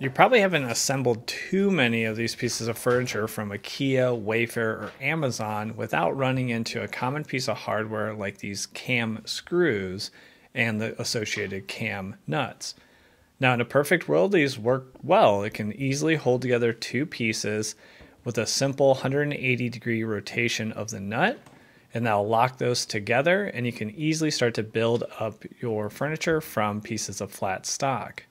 You probably haven't assembled too many of these pieces of furniture from IKEA, Wayfair, or Amazon without running into a common piece of hardware like these cam screws and the associated cam nuts. Now, in a perfect world, these work well. It can easily hold together two pieces with a simple 180 degree rotation of the nut, and that'll lock those together, and you can easily start to build up your furniture from pieces of flat stock.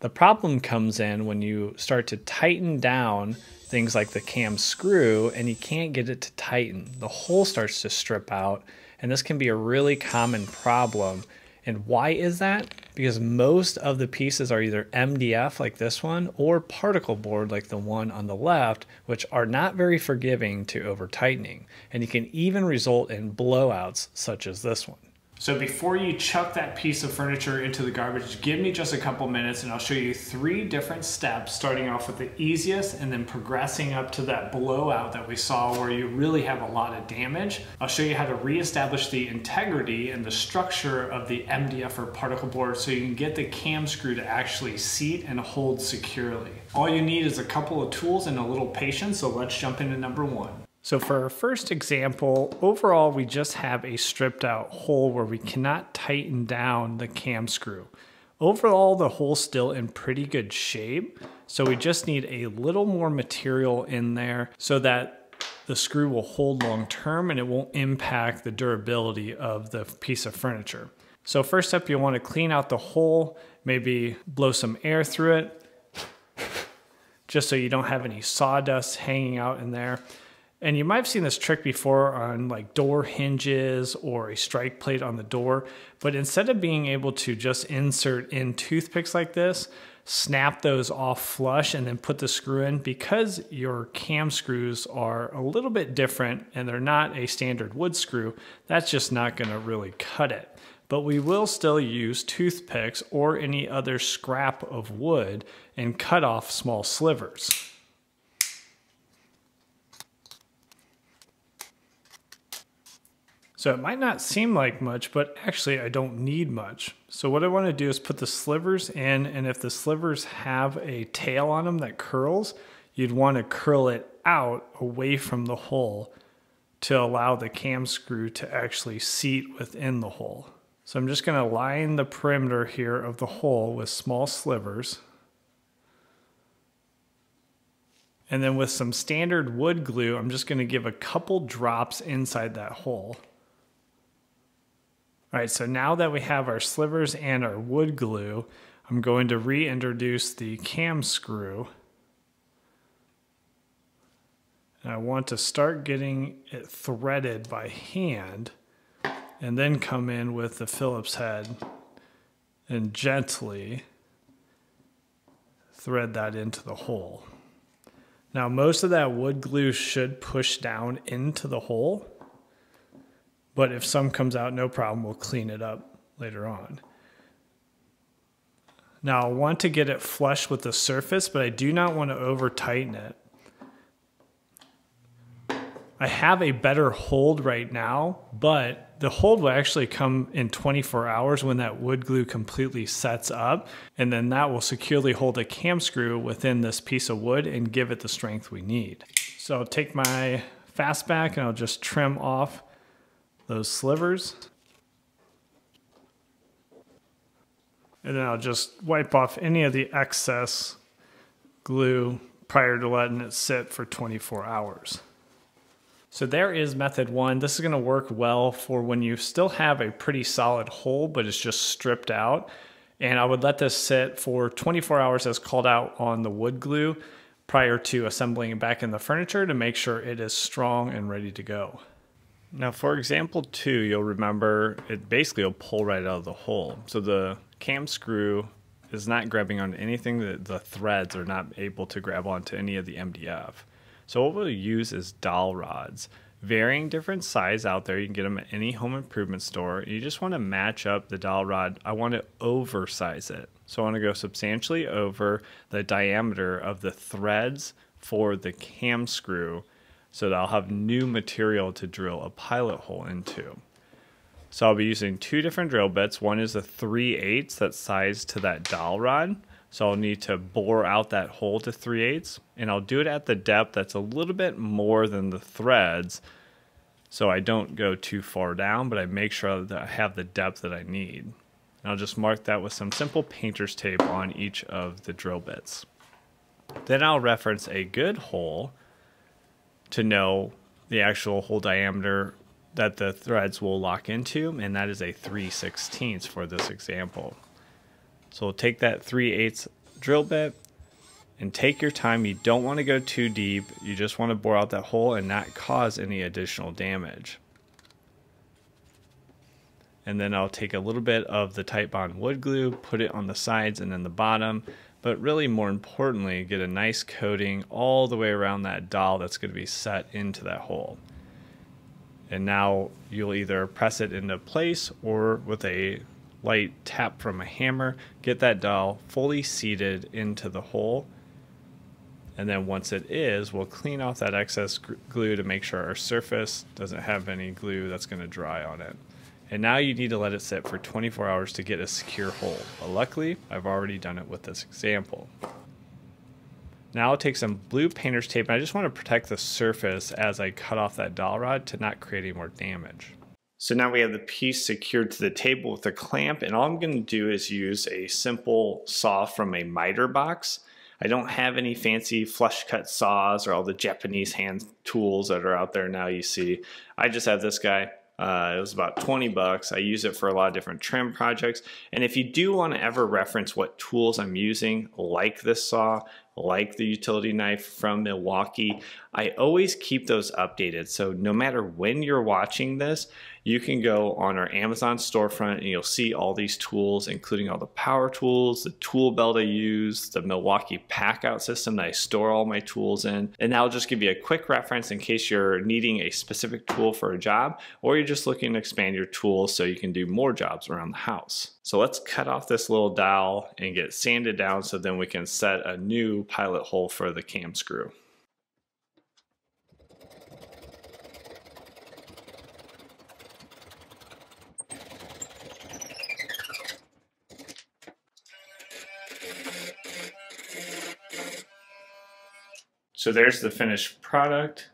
The problem comes in when you start to tighten down things like the cam screw and you can't get it to tighten. The hole starts to strip out, and this can be a really common problem. And why is that? Because most of the pieces are either MDF like this one or particle board like the one on the left, which are not very forgiving to over tightening. And it can even result in blowouts such as this one. So before you chuck that piece of furniture into the garbage, give me just a couple minutes and I'll show you three different steps, starting off with the easiest and then progressing up to that blowout that we saw where you really have a lot of damage. I'll show you how to reestablish the integrity and the structure of the MDF or particle board so you can get the cam screw to actually seat and hold securely. All you need is a couple of tools and a little patience, so let's jump into number one. So for our first example, overall we just have a stripped out hole where we cannot tighten down the cam screw. Overall, the hole's still in pretty good shape, so we just need a little more material in there so that the screw will hold long term and it won't impact the durability of the piece of furniture. So first up, you'll want to clean out the hole, maybe blow some air through it, just so you don't have any sawdust hanging out in there. And you might have seen this trick before on like door hinges or a strike plate on the door. But instead of being able to just insert in toothpicks like this, snap those off flush and then put the screw in because your cam screws are a little bit different and they're not a standard wood screw, that's just not going to really cut it. But we will still use toothpicks or any other scrap of wood and cut off small slivers. So it might not seem like much, but actually I don't need much. So what I want to do is put the slivers in, and if the slivers have a tail on them that curls, you'd want to curl it out away from the hole to allow the cam screw to actually seat within the hole. So I'm just going to line the perimeter here of the hole with small slivers. And then with some standard wood glue, I'm just going to give a couple drops inside that hole. All right, so now that we have our slivers and our wood glue, I'm going to reintroduce the cam screw. And I want to start getting it threaded by hand and then come in with the Phillips head and gently thread that into the hole. Now most of that wood glue should push down into the hole but if some comes out, no problem, we'll clean it up later on. Now I want to get it flush with the surface, but I do not want to over tighten it. I have a better hold right now, but the hold will actually come in 24 hours when that wood glue completely sets up. And then that will securely hold a cam screw within this piece of wood and give it the strength we need. So I'll take my fastback and I'll just trim off those slivers. And then I'll just wipe off any of the excess glue prior to letting it sit for 24 hours. So there is method one. This is gonna work well for when you still have a pretty solid hole, but it's just stripped out. And I would let this sit for 24 hours as called out on the wood glue prior to assembling it back in the furniture to make sure it is strong and ready to go. Now, for example two, you'll remember it basically will pull right out of the hole. So the cam screw is not grabbing on anything that the threads are not able to grab onto any of the MDF. So what we'll use is dowel rods. Varying different size out there, you can get them at any home improvement store. You just want to match up the dowel rod. I want to oversize it. So I want to go substantially over the diameter of the threads for the cam screw so that I'll have new material to drill a pilot hole into. So I'll be using two different drill bits. One is a 3 8 that's sized to that dowel rod. So I'll need to bore out that hole to 3 eighths and I'll do it at the depth that's a little bit more than the threads so I don't go too far down, but I make sure that I have the depth that I need. And I'll just mark that with some simple painter's tape on each of the drill bits. Then I'll reference a good hole to know the actual hole diameter that the threads will lock into, and that is a 3 16 for this example. So we'll take that 3 8 drill bit and take your time. You don't want to go too deep. You just want to bore out that hole and not cause any additional damage. And then I'll take a little bit of the Titebond wood glue, put it on the sides and then the bottom, but really more importantly, get a nice coating all the way around that dowel that's going to be set into that hole. And now you'll either press it into place or with a light tap from a hammer, get that dowel fully seated into the hole and then once it is, we'll clean off that excess glue to make sure our surface doesn't have any glue that's going to dry on it. And now you need to let it sit for 24 hours to get a secure hold. But luckily, I've already done it with this example. Now I'll take some blue painter's tape and I just want to protect the surface as I cut off that dowel rod to not create any more damage. So now we have the piece secured to the table with a clamp and all I'm going to do is use a simple saw from a miter box I don't have any fancy flush cut saws or all the Japanese hand tools that are out there now you see. I just have this guy. Uh, it was about 20 bucks. I use it for a lot of different trim projects. And if you do want to ever reference what tools I'm using, like this saw, like the utility knife from Milwaukee. I always keep those updated. So no matter when you're watching this, you can go on our Amazon storefront and you'll see all these tools, including all the power tools, the tool belt I use, the Milwaukee packout system that I store all my tools in. And that'll just give you a quick reference in case you're needing a specific tool for a job or you're just looking to expand your tools so you can do more jobs around the house. So let's cut off this little dowel and get sanded down so then we can set a new pilot hole for the cam screw. So there's the finished product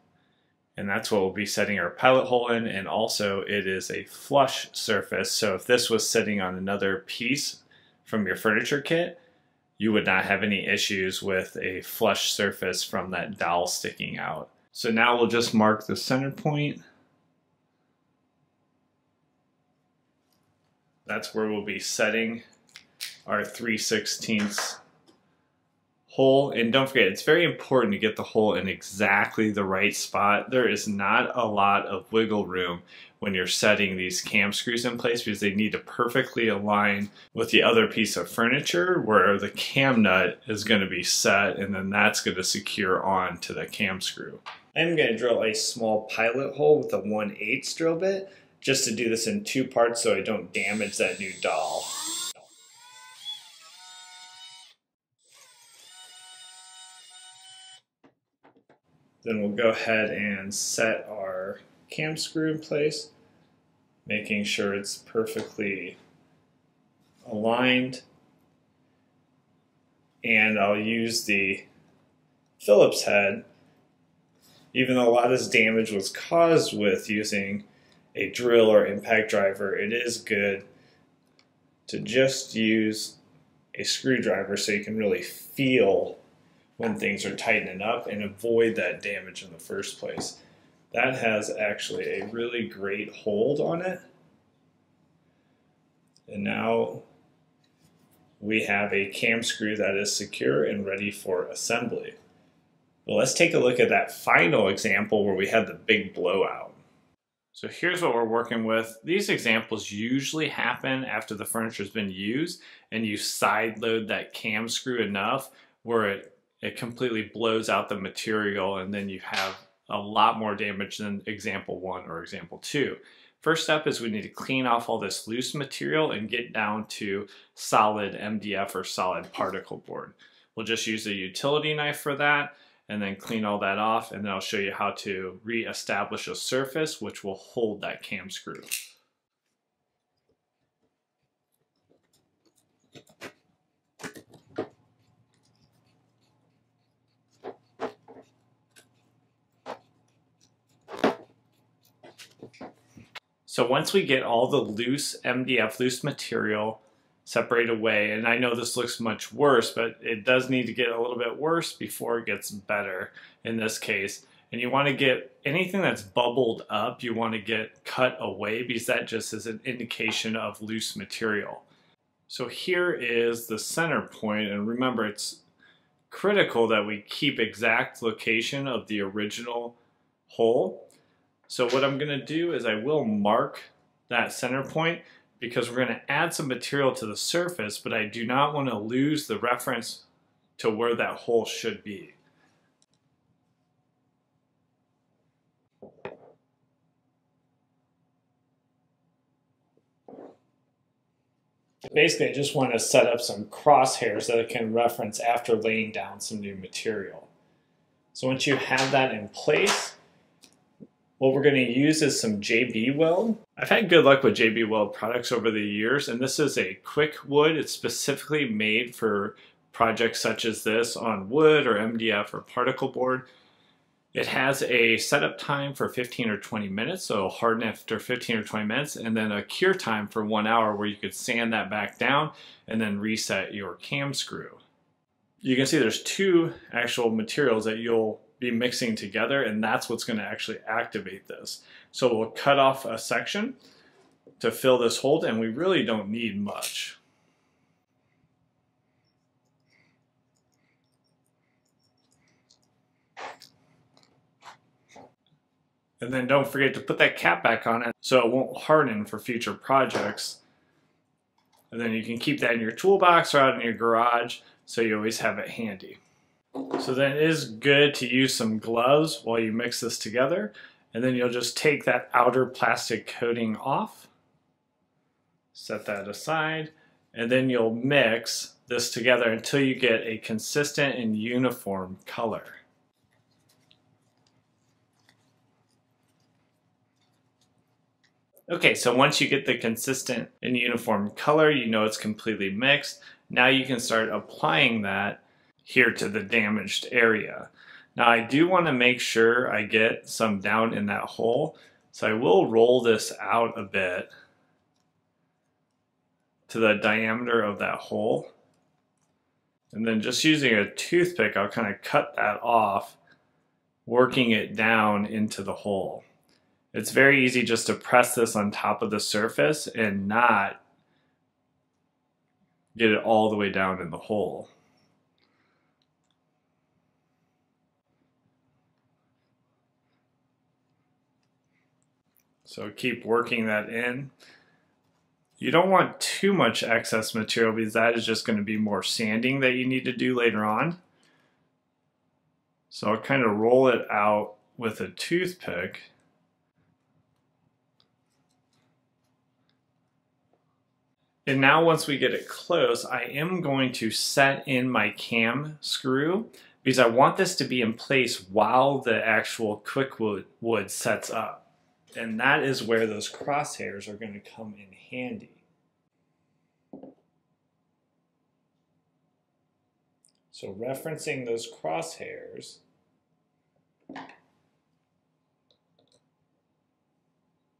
and that's what we'll be setting our pilot hole in and also it is a flush surface so if this was sitting on another piece from your furniture kit you would not have any issues with a flush surface from that dowel sticking out. So now we'll just mark the center point. That's where we'll be setting our 3 16ths hole. And don't forget, it's very important to get the hole in exactly the right spot. There is not a lot of wiggle room when you're setting these cam screws in place because they need to perfectly align with the other piece of furniture where the cam nut is going to be set and then that's going to secure on to the cam screw. I'm going to drill a small pilot hole with a 1 8 drill bit just to do this in two parts so I don't damage that new dowel. Then we'll go ahead and set our cam screw in place, making sure it's perfectly aligned. And I'll use the Phillips head, even though a lot of this damage was caused with using a drill or impact driver, it is good to just use a screwdriver so you can really feel when things are tightening up and avoid that damage in the first place. That has actually a really great hold on it. And now we have a cam screw that is secure and ready for assembly. Well, let's take a look at that final example where we had the big blowout. So here's what we're working with. These examples usually happen after the furniture's been used and you side load that cam screw enough where it it completely blows out the material and then you have a lot more damage than example one or example two. First step is we need to clean off all this loose material and get down to solid MDF or solid particle board. We'll just use a utility knife for that and then clean all that off and then I'll show you how to re-establish a surface which will hold that cam screw. So once we get all the loose MDF, loose material separated away, and I know this looks much worse, but it does need to get a little bit worse before it gets better in this case. And you want to get anything that's bubbled up, you want to get cut away because that just is an indication of loose material. So here is the center point, and remember it's critical that we keep exact location of the original hole so what I'm going to do is I will mark that center point because we're going to add some material to the surface, but I do not want to lose the reference to where that hole should be. Basically, I just want to set up some crosshairs that I can reference after laying down some new material. So once you have that in place, what we're going to use is some JB Weld. I've had good luck with JB Weld products over the years, and this is a quick wood. It's specifically made for projects such as this on wood or MDF or particle board. It has a setup time for 15 or 20 minutes, so harden after 15 or 20 minutes, and then a cure time for one hour where you could sand that back down and then reset your cam screw. You can see there's two actual materials that you'll be mixing together and that's what's going to actually activate this. So we'll cut off a section to fill this hole and we really don't need much. And then don't forget to put that cap back on it so it won't harden for future projects. And then you can keep that in your toolbox or out in your garage so you always have it handy. So then it is good to use some gloves while you mix this together. And then you'll just take that outer plastic coating off, set that aside, and then you'll mix this together until you get a consistent and uniform color. Okay, so once you get the consistent and uniform color, you know it's completely mixed. Now you can start applying that here to the damaged area. Now I do want to make sure I get some down in that hole, so I will roll this out a bit to the diameter of that hole. And then just using a toothpick, I'll kind of cut that off, working it down into the hole. It's very easy just to press this on top of the surface and not get it all the way down in the hole. So keep working that in. You don't want too much excess material because that is just going to be more sanding that you need to do later on. So I'll kind of roll it out with a toothpick. And now once we get it close, I am going to set in my cam screw because I want this to be in place while the actual Kwikwood, wood sets up. And that is where those crosshairs are going to come in handy. So referencing those crosshairs,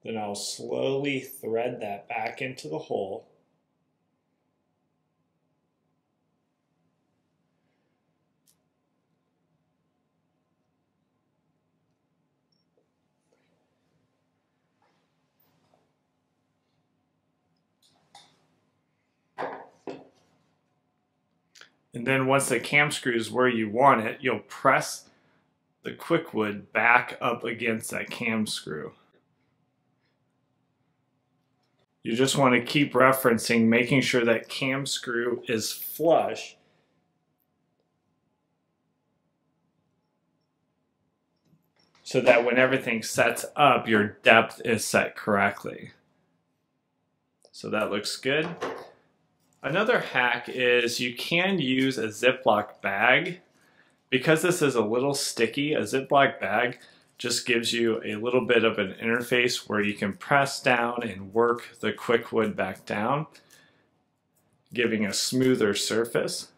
then I'll slowly thread that back into the hole And then once the cam screw is where you want it, you'll press the Kwikwood back up against that cam screw. You just want to keep referencing, making sure that cam screw is flush so that when everything sets up, your depth is set correctly. So that looks good. Another hack is you can use a Ziploc bag. Because this is a little sticky, a Ziploc bag just gives you a little bit of an interface where you can press down and work the Kwikwood back down, giving a smoother surface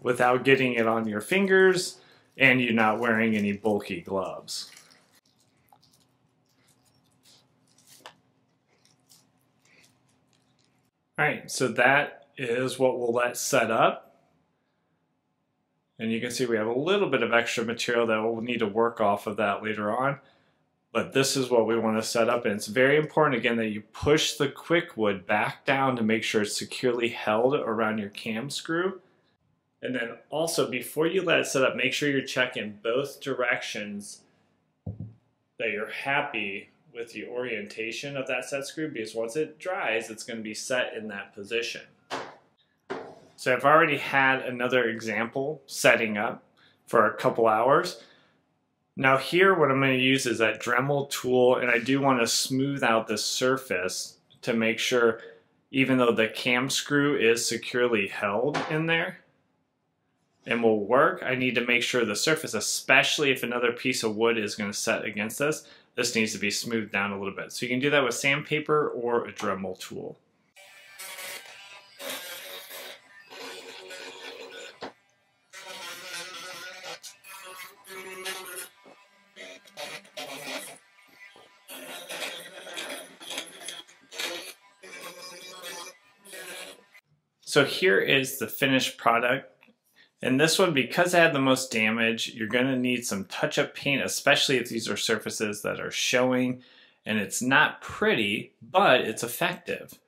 without getting it on your fingers and you're not wearing any bulky gloves. All right, so that is what we'll let set up. And you can see we have a little bit of extra material that we'll need to work off of that later on. But this is what we want to set up. And it's very important, again, that you push the Kwikwood back down to make sure it's securely held around your cam screw. And then also, before you let it set up, make sure you're checking both directions that you're happy with the orientation of that set screw because once it dries, it's going to be set in that position. So I've already had another example setting up for a couple hours. Now here what I'm going to use is that Dremel tool and I do want to smooth out the surface to make sure even though the cam screw is securely held in there and will work, I need to make sure the surface, especially if another piece of wood is going to set against this, this needs to be smoothed down a little bit. So you can do that with sandpaper or a Dremel tool. So here is the finished product. And this one, because I had the most damage, you're gonna need some touch-up paint, especially if these are surfaces that are showing and it's not pretty, but it's effective.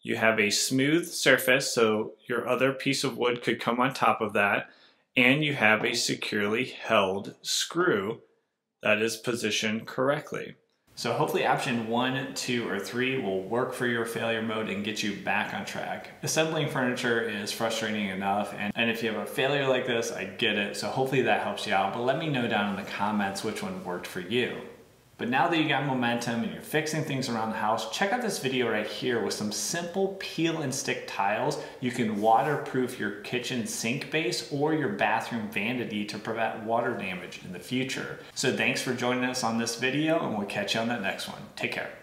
You have a smooth surface, so your other piece of wood could come on top of that, and you have a securely held screw that is positioned correctly. So hopefully option one, two, or three will work for your failure mode and get you back on track. Assembling furniture is frustrating enough, and, and if you have a failure like this, I get it. So hopefully that helps you out, but let me know down in the comments which one worked for you. But now that you got momentum and you're fixing things around the house, check out this video right here with some simple peel and stick tiles. You can waterproof your kitchen sink base or your bathroom vanity to prevent water damage in the future. So thanks for joining us on this video and we'll catch you on that next one. Take care.